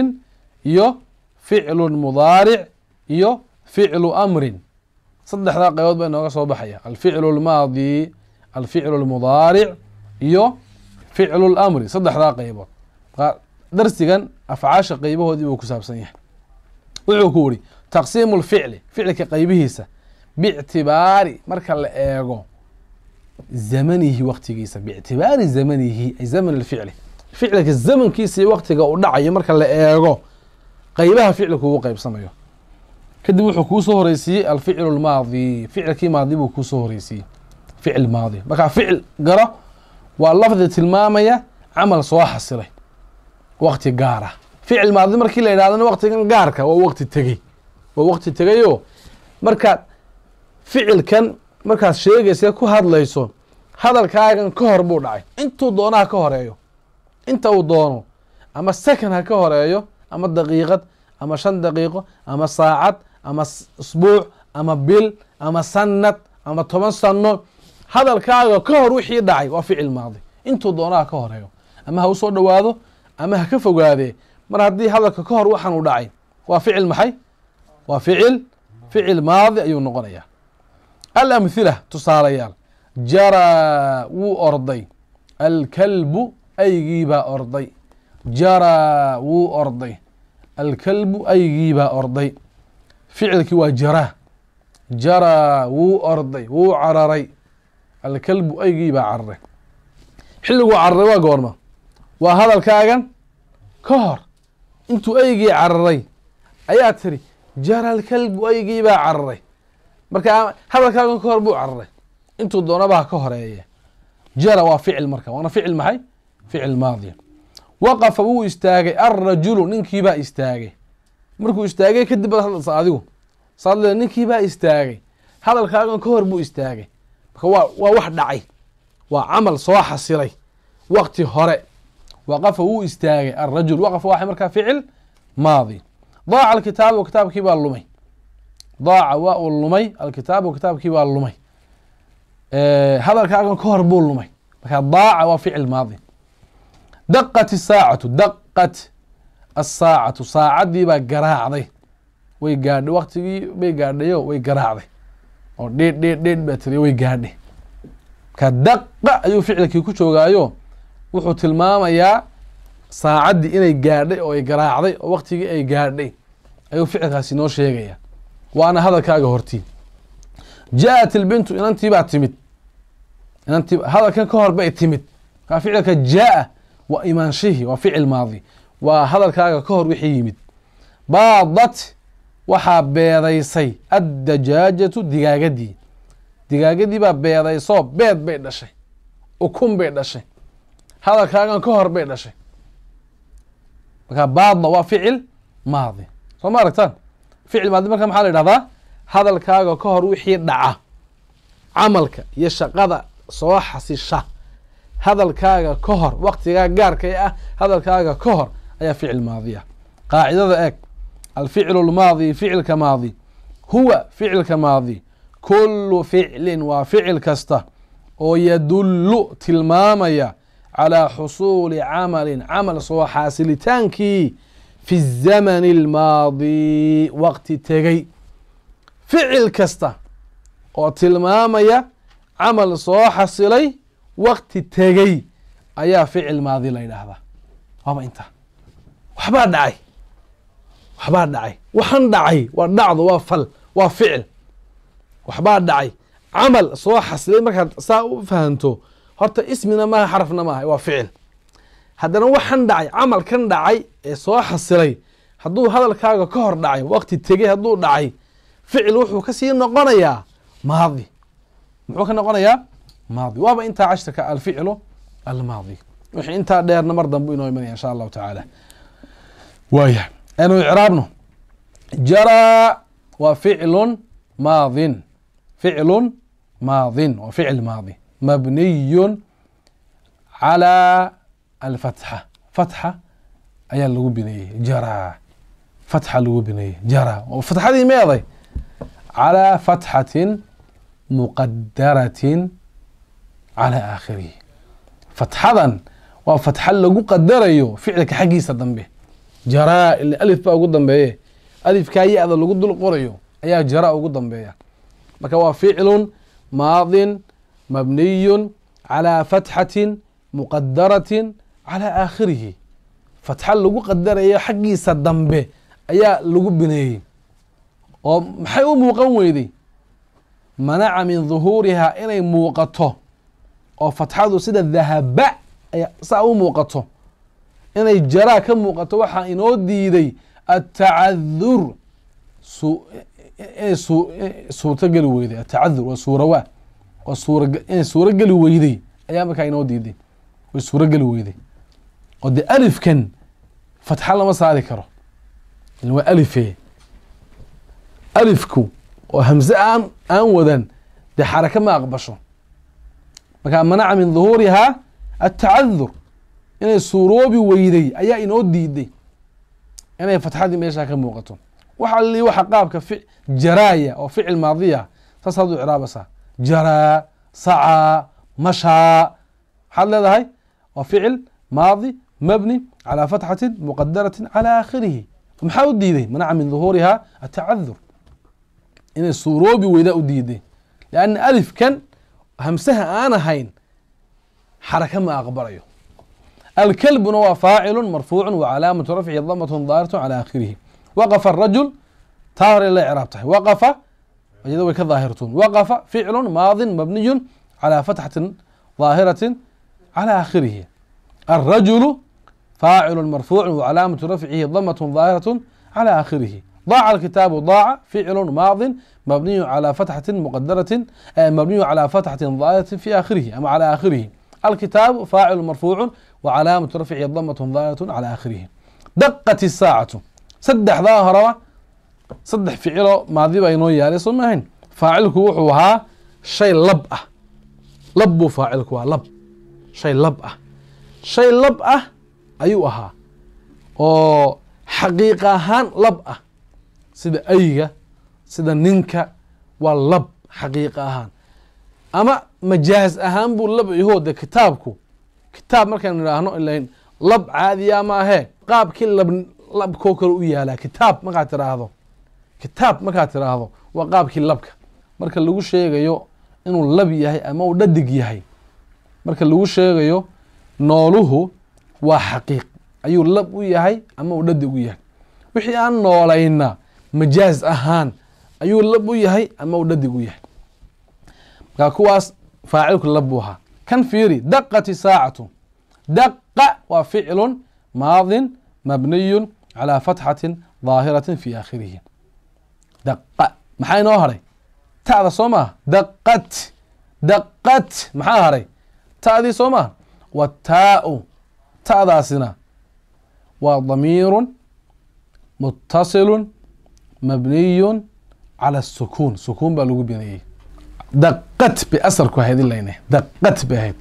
يو فعل مضارع يو فعل أمر صدح ذا قيبوض بأنه قصوا بحية الفعل الماضي الفعل المضارع يو فعل الأمر صدح ذا قيبوض درستي كان أفعاش قيبوه دي وكساب سنيح وعكوري تقسيم الفعل فعل كقيبه سا باعتباري مركا لأيغو zamanihi waktigiisa biictibaari zamanihi ay zaman lficli ficilka zamankiisa iyo waktiga uu dhacayo marka la eego qeybaha ficilku uu qeybsamayo kadib wuxuu kuu soo horeysiiyey alficlu lmaadi ficilkii maadi buu kuu soo horeysiiyey ficil maadi. Markaa ficil garo waa lafdi tilmaamaya camal soo xasilay waqti gaara. Ficil maadi markii la yidhahdana waqtigan gaarka waa waqti tegey. Waa waqti tegayoo markaad ficilkan markaad sheegaysa ku hadlayso hadalkaagan ka hor buu dhacay. Intuu doono ha ka horeeyo. Inta uu doono ama second ha ka horeeyo ama daqiiqad ama shan daqiiqo ama saacad ama isbuuc ama bil ama sanad ama toban sano hadalkaaga ka hor wixii dhacay waa ficil maadi. Intuu doono ha ka horeeyo. Ama ha u soo dhowaado ama ha ka fogaadee mar haddii hadalka ka hor waxaan u dhacay waa ficil maxay? Waa ficil ficil maadi ayuu noqonayaa alamhila tusaalayaal jaraa wuu orday. Alkalbu aygiibaa orday. Jaraa wuu orday. Alkalbu aygiibaa orday. Ficilkii waa jaraa jaraa wuu orday wuu cararay. Alkalbu aygiibaa cararay. Xilliguu cararay waa goorma. Waa hadalkaagan? Ka hor intuu aygii cararay. Ayaa tiri jara alkalbu aygiibaa cararay marka hadalkaagan ka hor buu cararay intuu doonaba ha ka horeeye jara waa ficil marka waana ficil maxay? Ficil maadi. Waqafa wuu istaagay alrajulu ninkiibaa istaagay. Markuu istaagay kadib baad hadlaysa adigu. Saad leeda ninkiibaa istaagay. Hadalkaagan ka hor buu istaagay. Marka waa waa wax dhacay. Waa camal soo xasilay waqti hore waqafa wuu istaagay alrajul waqafa waxay markaa ficil maadi. Daaca alkitaabu kitaabkii baa lumay ضاع واو اللومي الكتاب وكتاب كي واو اللومي آه، هذا الكلام كهر بول ضاع وفعل ماضي. دقت الساعة دقت الساعة. ساعة دي بقى قراعضي. ويقاد وقت بيقاد يو ويقراعضي. وديد ديد ديد باتري ويقاد كدق أيو فعل كي كتشو غايو وحو تلماما يا ساعة دي إني قاد ويقراعضي وقت أي قاد أيو فعل كاسي نور شيء غايو وأنا هذا كاغا هورتي. جاءت البنت ان انت بعد تمد ان انت هذا كان كهر بي تمد فعلك جاء وإيمان شيه وفعل ماضي. وهذا كاغا كهر وحي يمد باضت وحا بيضيسي الدجاجة دقاقة دي. دقاقة دي با بيضيسو بيض بيض شيء وكم بيض شيء هذا كان كهر بيض شيء بقى باضة وفعل ماضي. فما رأيتان ficil maadi marka maxaa la yidhahdaa? Hadalkaaga ka hor wixii dhaca. Camalka iyo shaqada soo xasisha. Hadalkaaga ka hor waktigaa gaarka ee ah hadalkaaga ka hor ayaa ficil maadiya. Qaacidada eeg. Alficlu lmaadi ficilka maadi. Huwa ficilka maadi. Kulu ficlin waa ficil kasta oo yadullu tilmaamaya calaa xusuuli camalin. Camal soo xaasilitaankii fi zamani almaadi waqti tegey. Ficil kasta oo tilmaamaya camal soo xasilay waqti tegey ayaa ficil maadi la yidhaahdaa. Waaba intaa waxbaa dhacay. Waxbaa dhacay. Waxan dhacay. Waa dhacdo waa fal waa ficil. Waxbaa dhacay. Camal soo xasilay markaad saa u fahanto horta ismina maaha xarafna maaha waa ficil هذا واحد دعي عمل كان دعي صاح السري هذو هذا الكارج كهر دعي وقت تيجي هذو دعي فعل وح وكسي النقرة يا ماضي وح النقرة يا ماضي وابا أنت عشت كالفعل الماضي وح أنت دير نمر دمبوي نوي من إن شاء الله تعالى ويا أنا إعرابنا جرى وفعل ماض فعل ماض وفعل ماضي مبني على الفتحة. فتحة أي لو جرى. فتحة لو جرى. وفتحة دي ماضي على فتحة مقدرة على آخره. فتحة وفتحة لو قدر يو. فعل حقي صدم به جرى اللي ألف بقى قدم به ألف كأي هذا لو قدر القرية أيا جرا قدم به بك فعل ماض مبني على فتحة مقدرة calaa aakhirihi fatxa lagu qadarayo xaggiisa dambe ayaa lagu bineeyey. oo maxay u muuqan weyday manaca min duhuurihaa inay muuqato oo fatxadu sida dahaba saa u muuqato. inay jaraa ka muuqato waxaa inoo diiday atacadur inay suu- inay suurtogeli weyday atacadur waa suurawaa waa suura inay suurogeli weyday ayaa markaa inoo diiday. Way suurogeli weyday ودي ألف كن فتح الله ما صار كره اللي هو ألف إيه؟ ألفكو وهمزة أن أن ودن. دي حركة ما أقبشه مكان منع من ظهورها التعذر. إن السروبي ويدي. أيا إن أودي دي أنا فتح هذه ماشي هكا وحال اللي وحقاب كفي جرايا أو فعل ماضية. تصدوا إعرابسا. جرى صعى مشى. حل هذا هاي. وفعل ماضي. مبني على فتحة مقدرة على آخره. محاول ديدي منع من ظهورها التعذر. إن السوروبي ويداء ديدي لأن ألف كان همسها أنا هين حركة ما أغبريه الكلب هو فاعل مرفوع وعلامة رفع ضمة ظاهرة على آخره. وقف الرجل طار إلى إعرابته. وقف وجدوا كظاهرتون وقف فعل ماض مبني على فتحة ظاهرة على آخره. الرجل فاعل مرفوع وعلامة رفعه ضمة ظاهرة على آخره. ضاع الكتاب ضاع فعل ماض مبني على فتحة مقدرة آه، مبني على فتحة ظاهرة في آخره أما على آخره. الكتاب فاعل مرفوع وعلامة رفعه ضمة ظاهرة على آخره. دقت الساعة. سدح ظاهرة صدح فعله ماضي بينو يالي صمهن فاعلك وحوها شيء لبأة لب فاعلك لب. شيء shay lab ah ayuu ahaa oo xaqiiq ahaan lab ah. Sida ayga sida ninka waa lab xaqiiq ahaan. Ama majaaz ahaan buu lab ihoo de kitaabku kitaab markaan idhaahno ilain lab caadiya maahee qaabkii lab labkoo kale u yaalaa kitaab markaad tiraahdo kitaab markaad tiraahdo waa qaabkii labka. Marka lagu sheegayo inuu lab yahay ama uu dhadig yahay marka lagu sheegayo nooluhu waa xaqiiq ayuu lab u yahay ama uu dhadig u yahay wixii aan noolayna majaaz ahaan ayuu lab u yahay ama uu dhadig u yahay markaa kuwaas faacilku lab buu ahaa kan fiiri daqati saacatu daqa waa ficlu maadin mabniyun calaa fatxatin daahiratin fi aakhirihi daqa maxaa inoo haray ta'da soo maaha daqat daqat maxaa haray ta'dii soo maaha wataau ta'daasina waa damiiru mutasilu mabniyu cala sukuun. Sukuun baa lagu binayey daqat bay asarku ahayd ilayne. Daqat bay ahayd.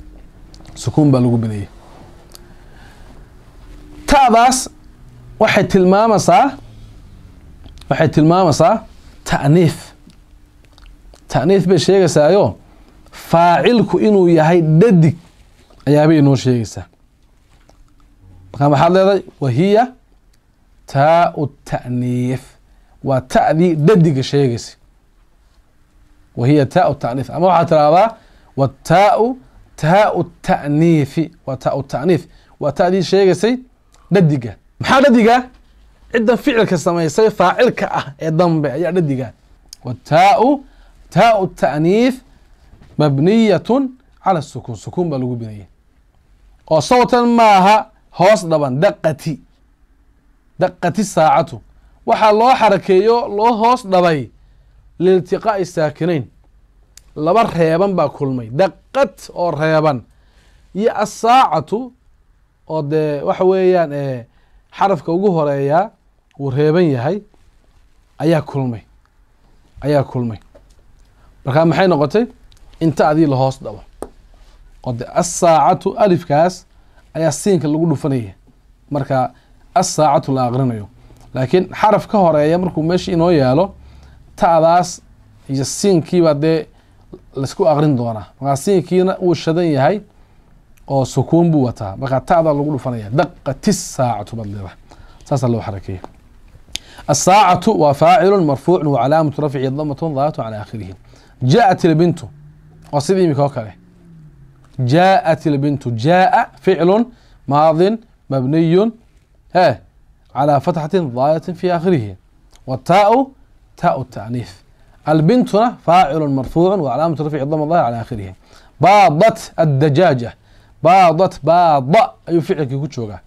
Sukuun baa lagu binayey ta'daas waxay tilmaamaysaa waxay tilmaamaysaa ta'niif. Ta'niif bay sheegaysaayo faacilku inuu yahay dhadig. Ayaabay inoo sheegaysaa مخام حال لدي وهي تاء التأنيف وتاء دي ددك شيكس وهي تاء التأنيف أما واحد رابا والتاء تاء التأنيف وتاء التأنيف آه، وتاء دي شيكس ددك مخام ددك عدا فعل كسامي سي فاعل كأه يضم بي يا ددك والتاء تاء التأنيف مبنية على السكون. سكون بلغو بنية. وصوتا ماها hoos dhaban daqati. Daqati saacatu. Waxaa loo xarakeeyo loo hoos dhabay liiltiqaa'i saakinayn. Laba reeban baa kulmay daqad oo reeban. Iyo asaacatu oo dee waxa weeyaan xarafka ugu horeeyaa uu reeban yahay ayaa kulmay. Ayaa kulmay. Markaa maxay noqotay? Inta adii lahoos dhabo. Oo de asaacatu alifkaas ayaa siinka lagu dhufanaya marka asaacatu la aqrinayo. Laakiin xaraf ka horreeya markuu meesha inoo yaalo ta'daas iyo siinkiibaa dee la isku aqrin doonaa. Markaa siinkiina wuu shadan yahay oo sukuun buu wataa. Markaa ta'daa lagu dhufanaya daqati saacatu baad leedahay saasaa loo xarakeeya asaacatu waa faacilu marfuucu wacalaamatu rafci damatun daahatu cala aakhirihi jaءat ilbintu waa sida imika oo kale جاءت البنت جاء فعل ماض مبني ها على فتحة ضاية في آخره. والتاء تاء التأنيف البنت فاعل مرفوع وعلامة رفع الضم الظاهر على آخره. باضت الدجاجة. باضت باض أي فعل كيكوتشوغا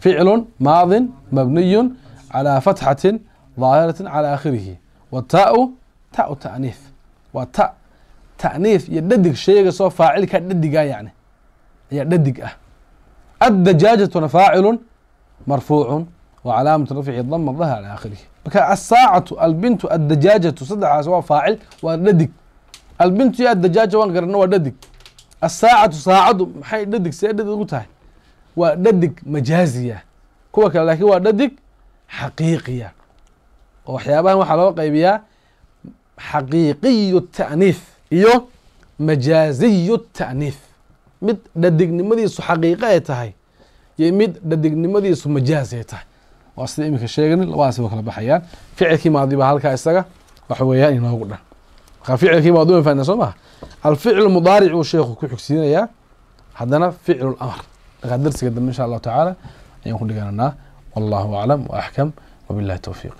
فعل ماض مبني على فتحة ظاهرة على آخره. والتاء تاء التأنيث. والتاء ta'niif iyo dhadig shayga soo faacilka dhadiga yani ayaa dhadig ah addajaajatuna faacilun marfuucun wa calaamatu dama dahar cala aakhirihi marka asaacatu albintu addajaajatu saddexaas waa faacil waa dhadig albintu iyo addajaaja waan garana waa dhadig asaacatu saacadu maxay dhadig see dhadig ugu tahay waa dhadig majaaziya kuwa kale laakiin waa dhadig xaqiiqiya oo waxyaabahan waxaa loo qaybiyaa xaqiiqiyu ta'niif iyo majaaziyu ta'niif. Mid dhadignimadiisu xaqiiqo ay tahay iyo mid dhadignimadiisu majaaz ay tahay. Waa sida iminka sheegani labadaas waa kala baxayaan. Ficilkii maadi baa halkaa isaga waxa weeyaan inoogu dhan marka ficilkii maadi waan fahnaa soo maha alficlu mudaaric uu sheekhu ku xigsiinayaa haddana ficlu lamr markaa darsiga dambe insha allahu tacaala ayaan ku dhigananaa wallahu aclam wa axkam wabillahi towfiiq